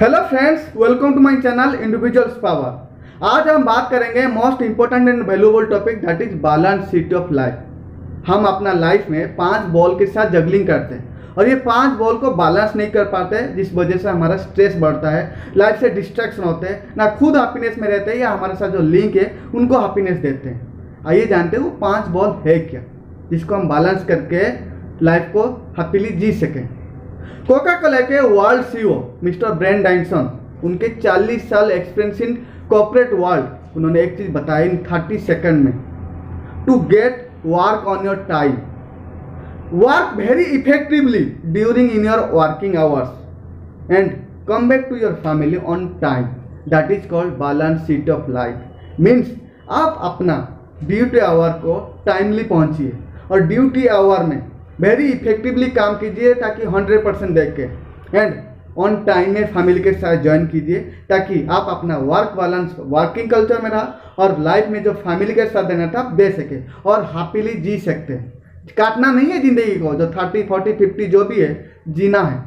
Hello friends welcome to my channel individuals power आज हम बात करेंगे most important and valuable topic that is balance sheet of life हम अपना life में पाँच बॉल के साथ जगलिंग करते हैं। और ये पाँच बॉल को बैलेंस नहीं कर पाते, जिस वजह से हमारा स्ट्रेस बढ़ता है लाइफ से डिस्ट्रैक्शन होते हैं, ना खुद हैप्पीनेस में रहते हैं, या हमारे साथ जो लिंक है, उनको हैप्पीनेस देते हैं। आइए जानते हैं वो पाँच बॉल है क्या, जिसको हम बैलेंस करके लाइफ को हैप्पीली जी सकें। कोका कोला के world CEO mister Brian Dyson उनके 40 साल एक्सपीरियंस इन कॉर्पोरेट वर्ल्ड उन्होंने एक चीज़ बताई इन 30 सेकंड में। To get work on your time work very effectively during in your working hours and come back to your family on time that is called balance sheet of life means आप अपना duty hour को timely पहुंचिए। और duty hour में very effectively काम कीजिए ताकि 100 percent देख के एंड ऑन टाइम में फैमिली के साथ ज्वाइन कीजिए ताकि आप अपना वर्क बैलेंस वर्किंग कल्चर में रहा और लाइफ में जो फैमिली के साथ देना था, दे सके और हैप्पीली जी सकते हैं। काटना नहीं है ज़िंदगी को, जो थर्टी फोर्टी फिफ्टी जो भी है, जीना है।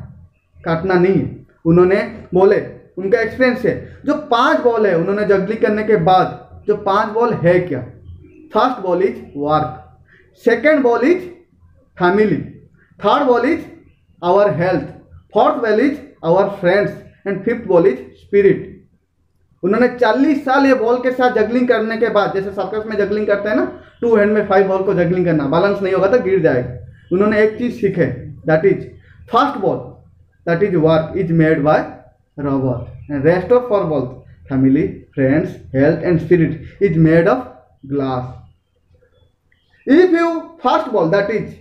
काटना नहीं है। उन्होंने बोले, उनका एक्सपीरियंस है, जो पाँच बॉल है, उन्होंने जगली करने के बाद, जो पाँच बॉल है क्या? First ball is work second ball is family. Third ball is our health. Fourth ball is our friends. And fifth ball is spirit उन्होंने 40 साल ये बॉल के साथ जगलिंग करने के बाद, जैसे सर्कस में जगलिंग करते हैं ना टू हैंड में फाइव बॉल को जगलिंग करना बैलेंस नहीं होगा तो गिर जाएगा उन्होंने एक चीज़ सीखे that is first ball that is work is made by rubber and rest of four ball family friends health and spirit is made of glass if you first ball that is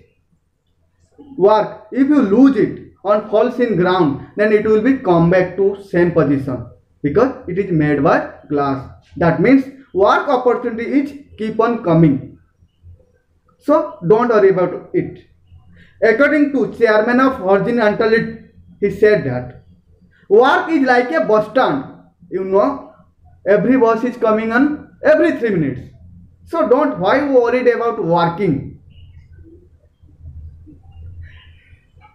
work. If you lose it on falls in ground then it will be come back to same position. Because it is made by glass. That means work opportunity is keep on coming. So don't worry about it. According to chairman of virgin Antelope he said that work is like a bus stand. You know every bus is coming on every 3 minutes. So don't why worried about working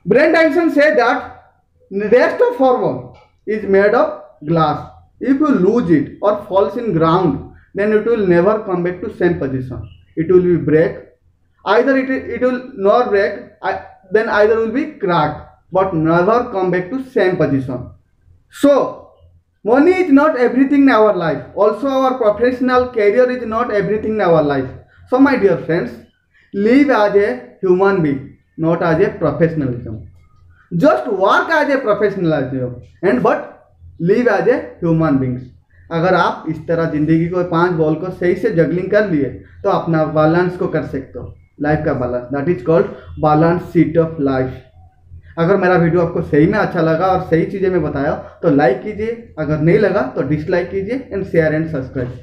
Brent Dyson said that rest of forward is made of glass. If you lose it or falls in ground, then it will never come back to same position. It will be break. Either it, it will not break, then either will be cracked, but never come back to same position. So, money is not everything in our life. Also, our professional career is not everything in our life. So, my dear friends, live as a human being not as a professionalism. Just work as a professionalism and but live as a human beings. अगर आप इस तरह ज़िंदगी को पाँच ball को सही से जगलिंग कर लिए तो अपना बैलेंस को कर सकते हो लाइफ का balance that is called balance sheet of life अगर मेरा वीडियो आपको सही में अच्छा लगा और सही चीज़ें मैं बताया तो लाइक कीजिए अगर नहीं लगा तो डिसलाइक कीजिए एंड शेयर एंड सब्सक्राइब